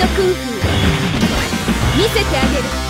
の空見せてあげる。